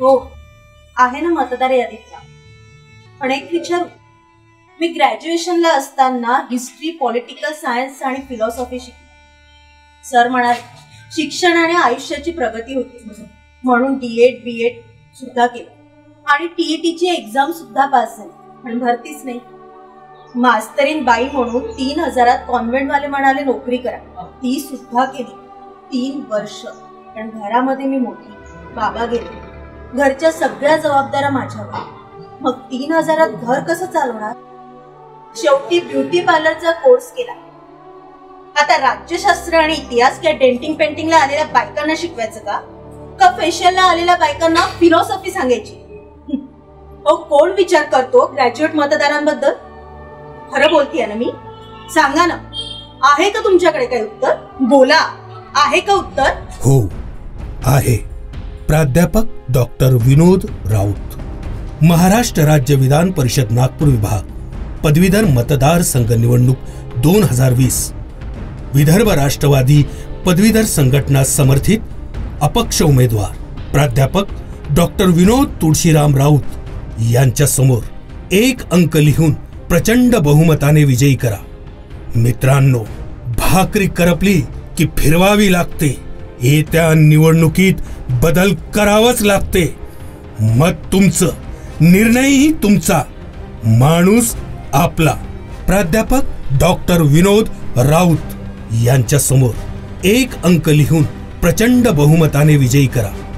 हो आहे ना मतदार यादीतला. पण एक विचारू मी ग्रॅज्युएशनला असताना हिस्ट्री पॉलिटिकल सायन्स आणि फिलॉसॉफी शिकले. सर म्हणाले शिक्षण आणि आयुष्याची प्रगती होती. म्हणून डीएड बीएड सुद्धा केलं. आणि टीईटीची एक्झाम सुद्धा पास झाली. पण भरतीच नाही. मास्तरीन बाई म्हणून तीन हजारात कॉन्व्हेंटवाले म्हणाले नोकरी करा. ती सुद्धा केली. तीन वर्ष. पण घरामध्ये मी मोठी. बाबा गेले. घरच्या सगळ्या जबाबदाऱ्या माझ्यावर. मग तीन हजारात घर कसं चालवणार? शेवटी ब्युटी पार्लरचा कोर्स केला. आता राज्यशास्त्र आणि इतिहास किंवा डेंटिंग पेंटिंगला आलेल्या बायकांना शिकवायचं का? का फेशियलला आलेल्या बायकांना फिलॉसॉफी सांगायची? हो कोण विचार करतो ग्रॅज्युएट मतदारांबद्दल? खरं बोलतीये ना मी? सांगा ना. आहे का तुमच्याकडे काही उत्तर? बोला. आहे का उत्तर? हो आहे. प्राध्यापक डॉक्टर विनोद राऊत महाराष्ट्र राज्य विधान परिषद नागपूर विभाग पदवीधर मतदार संघ निवडणूक दोन हजार वीस विदर्भ राष्ट्रवादी पदवीधर संघटना समर्थित अपक्ष उमेदवार प्राध्यापक डॉक्टर विनोद तुळशीराम राऊत यांच्या समोर एक अंक लिहून प्रचंड बहुमताने विजयी करा. मित्रांनो भाकरी करपली की फिरवावी लागते. येत्या निवडणुकीत बदल करावाच लागते. मत तुमचं निर्णयही तुमचा. माणूस आपला. प्राध्यापक डॉक्टर विनोद राऊत यांच्या समोर एक अंक लिहून प्रचंड बहुमताने विजयी करा.